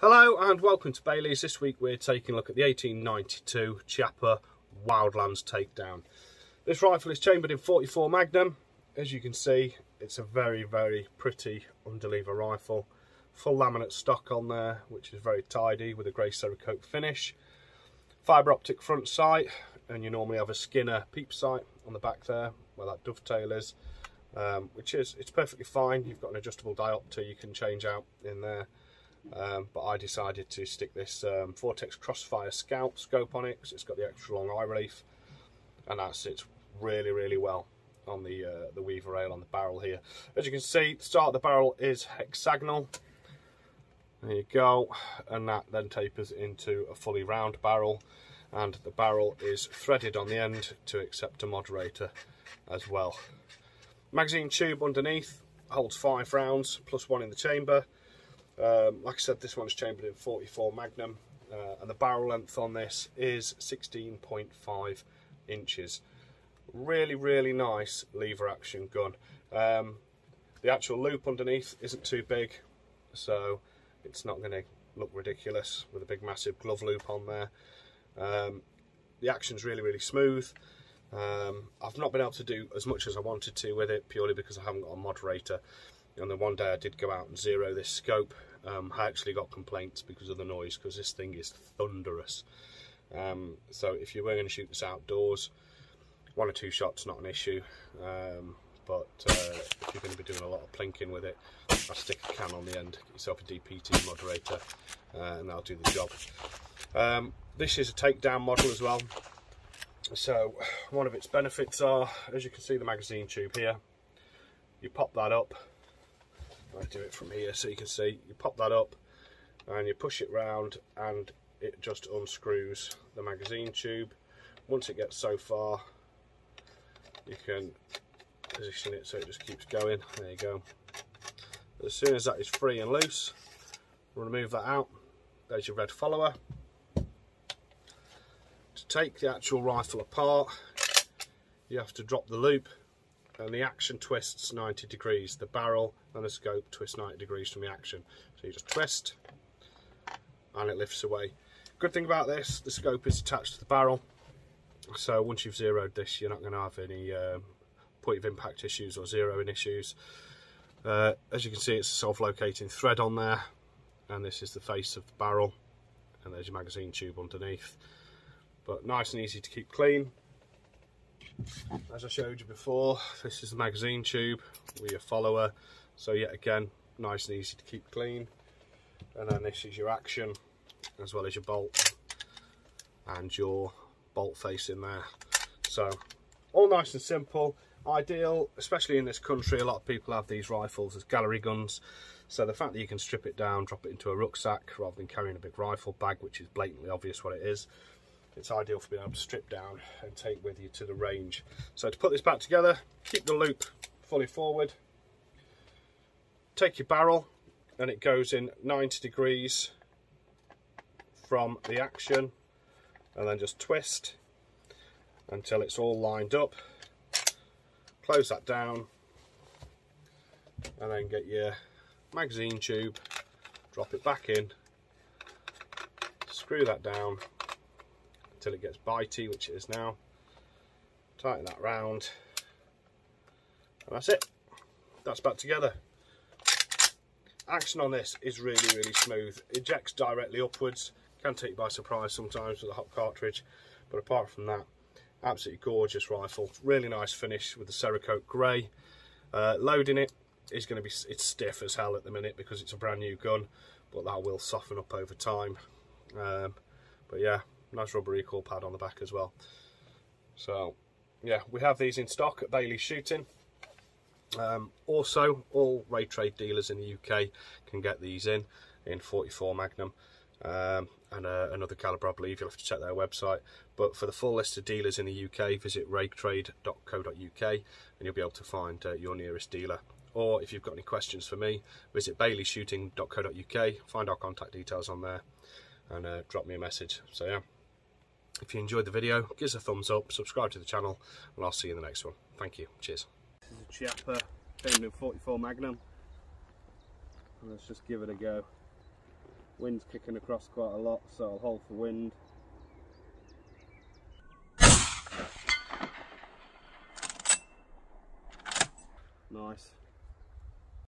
Hello and welcome to Bailey's. This week we're taking a look at the 1892 Chiappa Wildlands Takedown. This rifle is chambered in 44 Magnum. As you can see, it's a very, very pretty underlever rifle. Full laminate stock on there, which is very tidy with a grey Cerakote finish. Fibre optic front sight, and you normally have a Skinner peep sight on the back there, where that dovetail is. Um, which is, it's perfectly fine. You've got an adjustable diopter you can change out in there. Um, but I decided to stick this um, Vortex Crossfire Scout scope on it because it's got the extra long eye relief. And that sits really really well on the uh, the weaver rail on the barrel here. As you can see the start of the barrel is hexagonal. There you go. And that then tapers into a fully round barrel. And the barrel is threaded on the end to accept a moderator as well. Magazine tube underneath holds five rounds plus one in the chamber um, like I said, this one's chambered in 44 Magnum, uh, and the barrel length on this is 16.5 inches. Really, really nice lever action gun. Um, the actual loop underneath isn't too big, so it's not going to look ridiculous with a big massive glove loop on there. Um, the action's really, really smooth. Um, I've not been able to do as much as I wanted to with it purely because I haven't got a moderator. And then one day I did go out and zero this scope um, I actually got complaints because of the noise because this thing is thunderous. Um, so if you were going to shoot this outdoors, one or two shots not an issue. Um, but uh, if you're going to be doing a lot of plinking with it, I stick a can on the end, get yourself a DPT moderator, uh, and that'll do the job. Um, this is a takedown model as well. So one of its benefits are, as you can see the magazine tube here, you pop that up do it from here. So you can see you pop that up and you push it round and it just unscrews the magazine tube. Once it gets so far you can position it so it just keeps going. There you go. As soon as that is free and loose remove that out. There's your red follower. To take the actual rifle apart you have to drop the loop and the action twists 90 degrees. The barrel and the scope twist 90 degrees from the action. So you just twist and it lifts away. Good thing about this, the scope is attached to the barrel. So once you've zeroed this, you're not going to have any um, point of impact issues or zeroing issues. Uh, as you can see, it's a self-locating thread on there. And this is the face of the barrel. And there's your magazine tube underneath. But nice and easy to keep clean as I showed you before this is the magazine tube. With your follower. So yet again nice and easy to keep clean. And then this is your action as well as your bolt and your bolt face in there. So all nice and simple. Ideal especially in this country a lot of people have these rifles as gallery guns. So the fact that you can strip it down drop it into a rucksack rather than carrying a big rifle bag which is blatantly obvious what it is it's ideal for being able to strip down and take with you to the range. So to put this back together, keep the loop fully forward, take your barrel and it goes in 90 degrees from the action and then just twist until it's all lined up. Close that down and then get your magazine tube, drop it back in, screw that down until it gets bitey, which it is now. Tighten that round. And that's it. That's back together. Action on this is really, really smooth. Ejects directly upwards. Can take you by surprise sometimes with a hot cartridge. But apart from that, absolutely gorgeous rifle. Really nice finish with the Cerakote grey. Uh, loading it is going to be, it's stiff as hell at the minute because it's a brand new gun. But that will soften up over time. Um, but yeah, nice rubber recoil pad on the back as well. So yeah, we have these in stock at Bailey Shooting. Um, also, all Raytrade dealers in the UK can get these in, in 44 Magnum. Um, and uh, another calibre I believe you'll have to check their website but for the full list of dealers in the UK visit raytrade.co.uk and you'll be able to find uh, your nearest dealer or if you've got any questions for me visit baileysshooting.co.uk find our contact details on there and uh, drop me a message so yeah if you enjoyed the video, give us a thumbs up, subscribe to the channel, and I'll see you in the next one. Thank you. Cheers. This is a Chiappa 44 Magnum. Let's just give it a go. Wind's kicking across quite a lot, so I'll hold for wind. Nice.